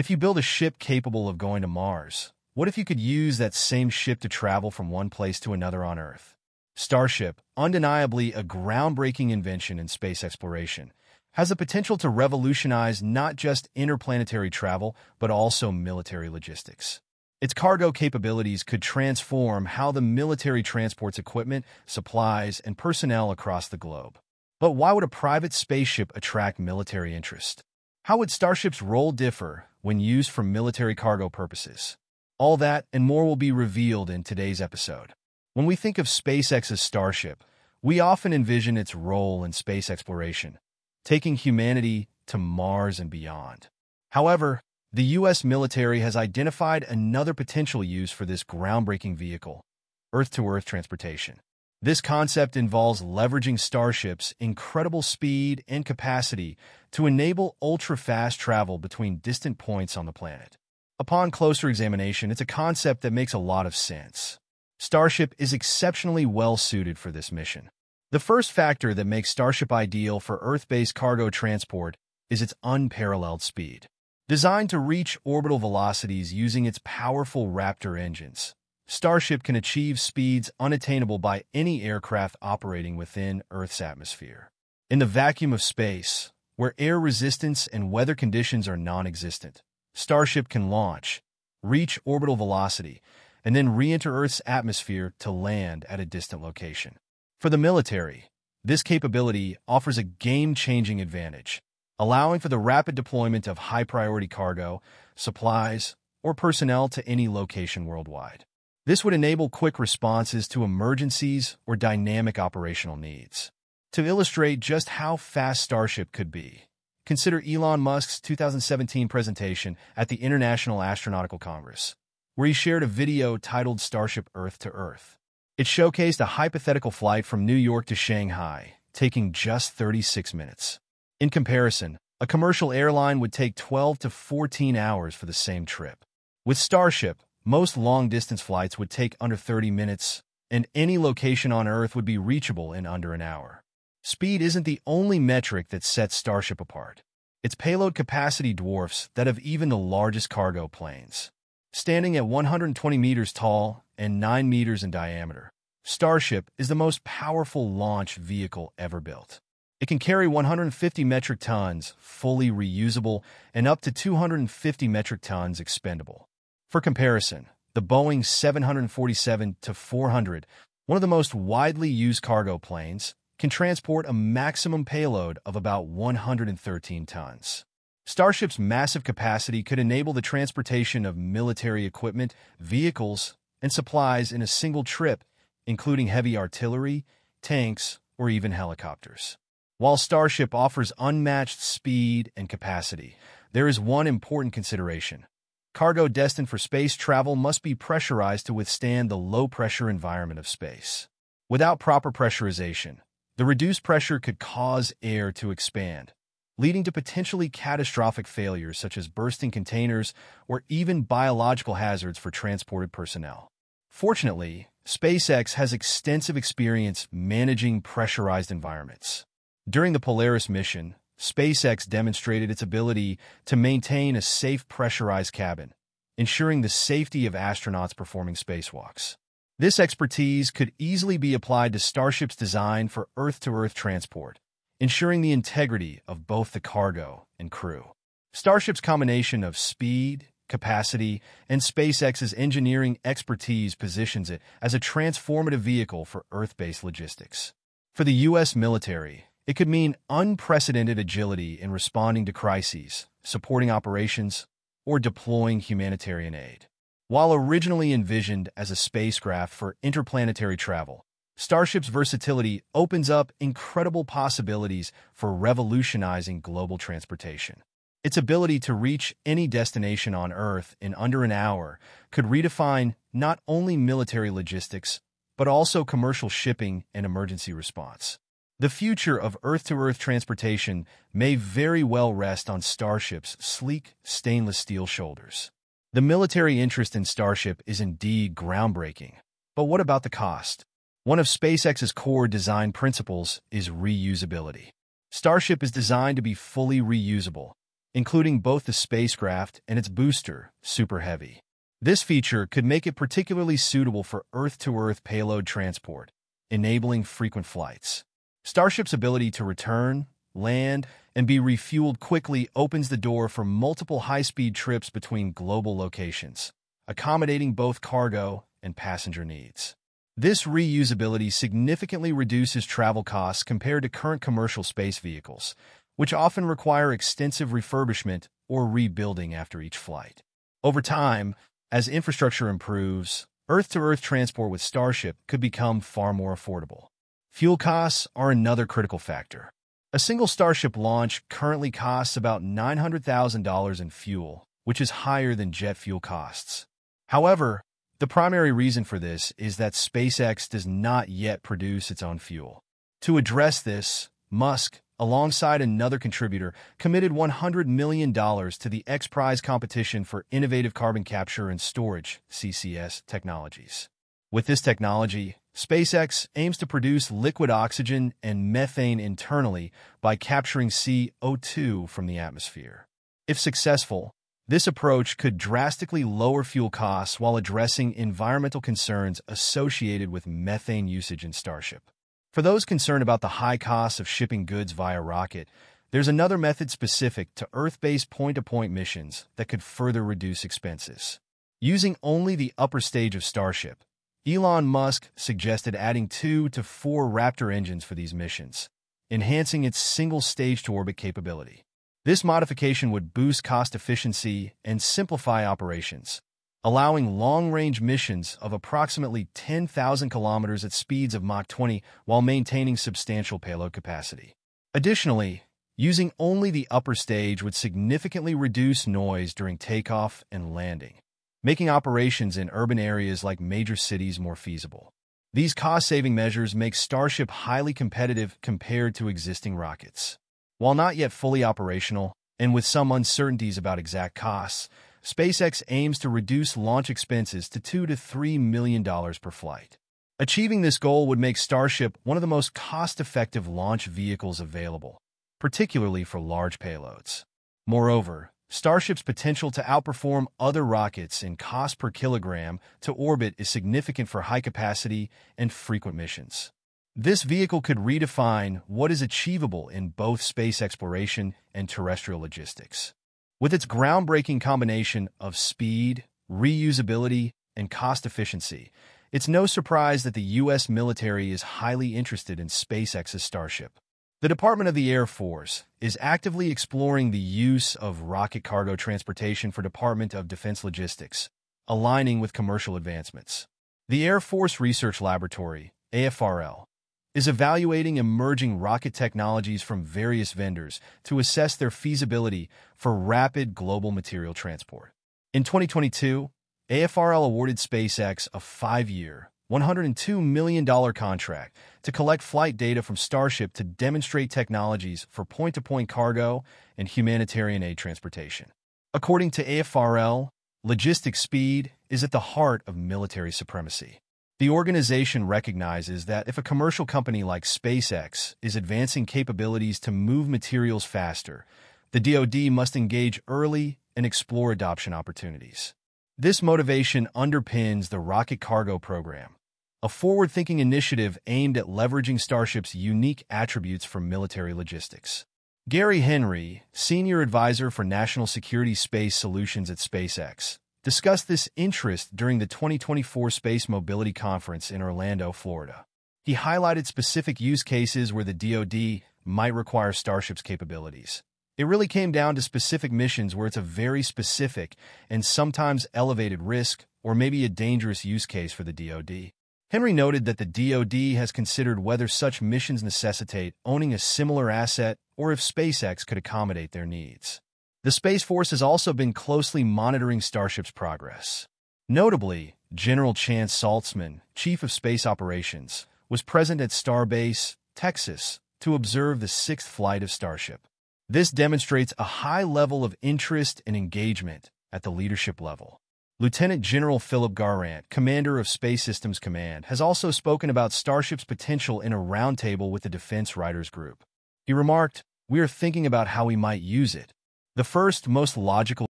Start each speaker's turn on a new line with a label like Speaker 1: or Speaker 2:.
Speaker 1: If you build a ship capable of going to Mars, what if you could use that same ship to travel from one place to another on Earth? Starship, undeniably a groundbreaking invention in space exploration, has the potential to revolutionize not just interplanetary travel, but also military logistics. Its cargo capabilities could transform how the military transports equipment, supplies, and personnel across the globe. But why would a private spaceship attract military interest? How would Starship's role differ when used for military cargo purposes? All that and more will be revealed in today's episode. When we think of SpaceX's Starship, we often envision its role in space exploration, taking humanity to Mars and beyond. However, the U.S. military has identified another potential use for this groundbreaking vehicle, Earth-to-Earth transportation. This concept involves leveraging Starship's incredible speed and capacity to enable ultra-fast travel between distant points on the planet. Upon closer examination, it's a concept that makes a lot of sense. Starship is exceptionally well suited for this mission. The first factor that makes Starship ideal for Earth-based cargo transport is its unparalleled speed. Designed to reach orbital velocities using its powerful Raptor engines, Starship can achieve speeds unattainable by any aircraft operating within Earth's atmosphere. In the vacuum of space, where air resistance and weather conditions are non-existent, Starship can launch, reach orbital velocity, and then re-enter Earth's atmosphere to land at a distant location. For the military, this capability offers a game-changing advantage, allowing for the rapid deployment of high-priority cargo, supplies, or personnel to any location worldwide. This would enable quick responses to emergencies or dynamic operational needs. To illustrate just how fast Starship could be, consider Elon Musk's 2017 presentation at the International Astronautical Congress, where he shared a video titled Starship Earth to Earth. It showcased a hypothetical flight from New York to Shanghai, taking just 36 minutes. In comparison, a commercial airline would take 12 to 14 hours for the same trip. With Starship, most long-distance flights would take under 30 minutes, and any location on Earth would be reachable in under an hour. Speed isn't the only metric that sets Starship apart. Its payload capacity dwarfs that of even the largest cargo planes. Standing at 120 meters tall and 9 meters in diameter, Starship is the most powerful launch vehicle ever built. It can carry 150 metric tons, fully reusable, and up to 250 metric tons expendable. For comparison, the Boeing 747-400, one of the most widely used cargo planes, can transport a maximum payload of about 113 tons. Starship's massive capacity could enable the transportation of military equipment, vehicles, and supplies in a single trip, including heavy artillery, tanks, or even helicopters. While Starship offers unmatched speed and capacity, there is one important consideration. Cargo destined for space travel must be pressurized to withstand the low-pressure environment of space. Without proper pressurization, the reduced pressure could cause air to expand, leading to potentially catastrophic failures such as bursting containers or even biological hazards for transported personnel. Fortunately, SpaceX has extensive experience managing pressurized environments. During the Polaris mission, SpaceX demonstrated its ability to maintain a safe pressurized cabin, ensuring the safety of astronauts performing spacewalks. This expertise could easily be applied to Starship's design for Earth-to-Earth -Earth transport, ensuring the integrity of both the cargo and crew. Starship's combination of speed, capacity, and SpaceX's engineering expertise positions it as a transformative vehicle for Earth-based logistics. For the U.S. military, it could mean unprecedented agility in responding to crises, supporting operations, or deploying humanitarian aid. While originally envisioned as a spacecraft for interplanetary travel, Starship's versatility opens up incredible possibilities for revolutionizing global transportation. Its ability to reach any destination on Earth in under an hour could redefine not only military logistics, but also commercial shipping and emergency response. The future of Earth-to-Earth -Earth transportation may very well rest on Starship's sleek stainless steel shoulders. The military interest in Starship is indeed groundbreaking. But what about the cost? One of SpaceX's core design principles is reusability. Starship is designed to be fully reusable, including both the spacecraft and its booster, Super Heavy. This feature could make it particularly suitable for Earth-to-Earth -Earth payload transport, enabling frequent flights. Starship's ability to return, land, and be refueled quickly opens the door for multiple high-speed trips between global locations, accommodating both cargo and passenger needs. This reusability significantly reduces travel costs compared to current commercial space vehicles, which often require extensive refurbishment or rebuilding after each flight. Over time, as infrastructure improves, Earth-to-Earth -Earth transport with Starship could become far more affordable. Fuel costs are another critical factor. A single Starship launch currently costs about $900,000 in fuel, which is higher than jet fuel costs. However, the primary reason for this is that SpaceX does not yet produce its own fuel. To address this, Musk, alongside another contributor, committed $100 million to the X Prize competition for innovative carbon capture and storage CCS technologies. With this technology, SpaceX aims to produce liquid oxygen and methane internally by capturing CO2 from the atmosphere. If successful, this approach could drastically lower fuel costs while addressing environmental concerns associated with methane usage in Starship. For those concerned about the high costs of shipping goods via rocket, there's another method specific to Earth-based point-to-point missions that could further reduce expenses. Using only the upper stage of Starship, Elon Musk suggested adding two to four Raptor engines for these missions, enhancing its single stage-to-orbit capability. This modification would boost cost efficiency and simplify operations, allowing long-range missions of approximately 10,000 kilometers at speeds of Mach 20 while maintaining substantial payload capacity. Additionally, using only the upper stage would significantly reduce noise during takeoff and landing making operations in urban areas like major cities more feasible. These cost-saving measures make Starship highly competitive compared to existing rockets. While not yet fully operational, and with some uncertainties about exact costs, SpaceX aims to reduce launch expenses to 2 to $3 million per flight. Achieving this goal would make Starship one of the most cost-effective launch vehicles available, particularly for large payloads. Moreover, Starship's potential to outperform other rockets in cost per kilogram to orbit is significant for high capacity and frequent missions. This vehicle could redefine what is achievable in both space exploration and terrestrial logistics. With its groundbreaking combination of speed, reusability, and cost efficiency, it's no surprise that the U.S. military is highly interested in SpaceX's Starship. The Department of the Air Force is actively exploring the use of rocket cargo transportation for Department of Defense logistics, aligning with commercial advancements. The Air Force Research Laboratory, AFRL, is evaluating emerging rocket technologies from various vendors to assess their feasibility for rapid global material transport. In 2022, AFRL awarded SpaceX a five-year, $102 million contract to collect flight data from Starship to demonstrate technologies for point-to-point -point cargo and humanitarian aid transportation. According to AFRL, logistic speed is at the heart of military supremacy. The organization recognizes that if a commercial company like SpaceX is advancing capabilities to move materials faster, the DoD must engage early and explore adoption opportunities. This motivation underpins the Rocket Cargo program, a forward-thinking initiative aimed at leveraging Starship's unique attributes for military logistics. Gary Henry, Senior Advisor for National Security Space Solutions at SpaceX, discussed this interest during the 2024 Space Mobility Conference in Orlando, Florida. He highlighted specific use cases where the DoD might require Starship's capabilities. It really came down to specific missions where it's a very specific and sometimes elevated risk or maybe a dangerous use case for the DoD. Henry noted that the DoD has considered whether such missions necessitate owning a similar asset or if SpaceX could accommodate their needs. The Space Force has also been closely monitoring Starship's progress. Notably, General Chance Saltzman, Chief of Space Operations, was present at Starbase, Texas, to observe the sixth flight of Starship. This demonstrates a high level of interest and engagement at the leadership level. Lieutenant General Philip Garrant, commander of Space Systems Command, has also spoken about Starship's potential in a roundtable with the Defense Writers Group. He remarked, We are thinking about how we might use it. The first, most logical